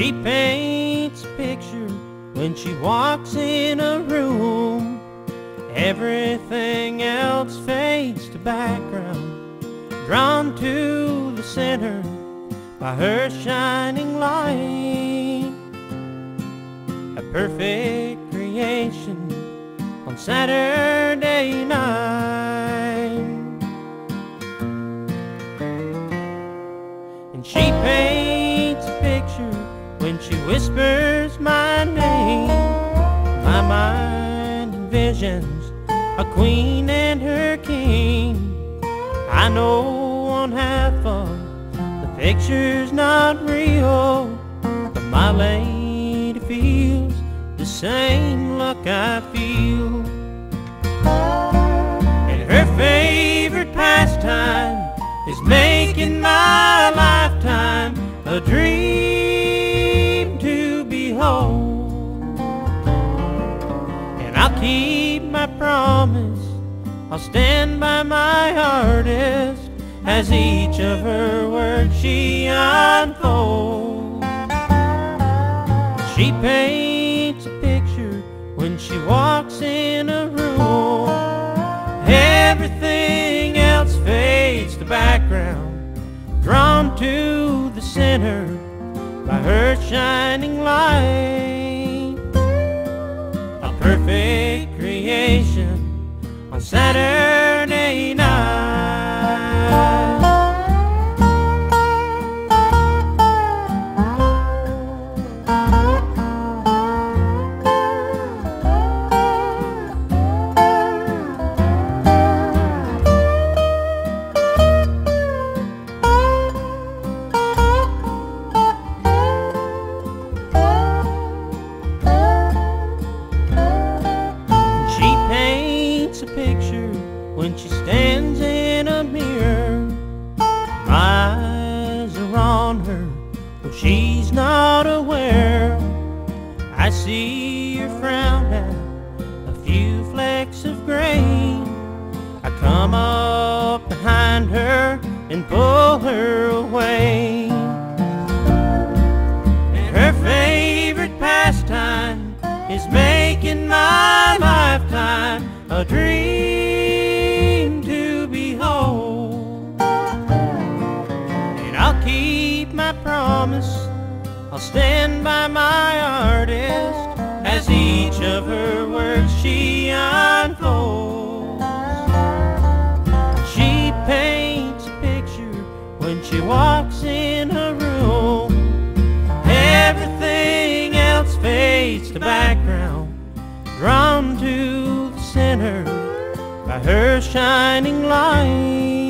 She paints a picture when she walks in a room. Everything else fades to background, drawn to the center by her shining light. A perfect creation on Saturday night. And she paints a picture when she whispers my name. My mind envisions a queen and her king. I know one half of the picture's not real, but my lady feels the same look I feel. And her favorite pastime is making my lifetime a dream keep my promise, I'll stand by my artist as each of her words she unfolds. She paints a picture when she walks in a room. Everything else fades to background, drawn to the center by her shining light. Perfect creation on Saturday when she stands in a mirror. My eyes are on her, though she's not aware. I see her frown and a few flecks of gray. I come up behind her and pull her away. And her favorite pastime is making my lifetime a dream my promise, I'll stand by my artist as each of her works she unfolds. She paints a picture when she walks in a room. Everything else fades to background, drawn to the center by her shining light.